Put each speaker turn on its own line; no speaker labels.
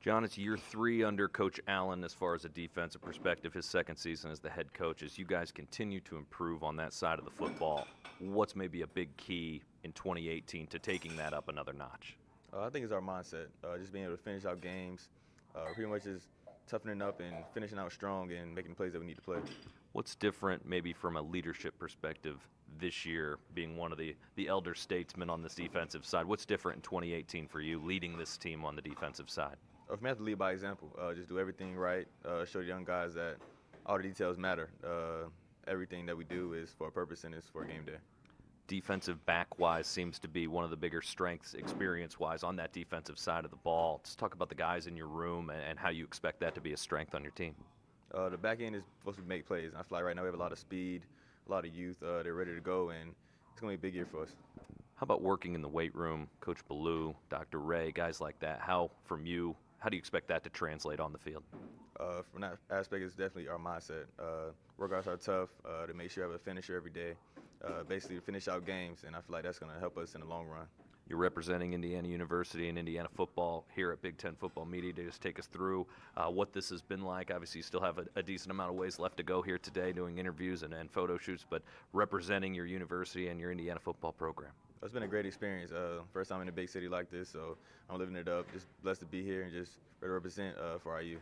John, it's year three under Coach Allen as far as a defensive perspective, his second season as the head coach. As you guys continue to improve on that side of the football, what's maybe a big key in 2018 to taking that up another notch?
Uh, I think it's our mindset, uh, just being able to finish out games, uh, pretty much just toughening up and finishing out strong and making the plays that we need to play.
What's different, maybe from a leadership perspective, this year, being one of the, the elder statesmen on this defensive side? What's different in 2018 for you leading this team on the defensive side?
For me, I have to lead by example. Uh, just do everything right. Uh, show the young guys that all the details matter. Uh, everything that we do is for a purpose and it's for game day.
Defensive back wise seems to be one of the bigger strengths, experience wise, on that defensive side of the ball. Just talk about the guys in your room and, and how you expect that to be a strength on your team.
Uh, the back end is supposed to make plays. I feel like right now we have a lot of speed, a lot of youth. Uh, they're ready to go, and it's going to be a big year for us.
How about working in the weight room, Coach Ballou, Dr. Ray, guys like that? How, from you, how do you expect that to translate on the field?
Uh, from that aspect, it's definitely our mindset. Uh, workouts are tough uh, to make sure I have a finisher every day, uh, basically to finish out games, and I feel like that's going to help us in the long run.
You're representing Indiana University and Indiana football here at Big Ten Football Media. To just take us through uh, what this has been like. Obviously, you still have a, a, decent amount of ways left to go here today, doing interviews and, and photo shoots, but representing your university and your Indiana football program.
It's been a great experience. Uh, first time in a big city like this, so I'm living it up. Just blessed to be here and just represent uh, for IU.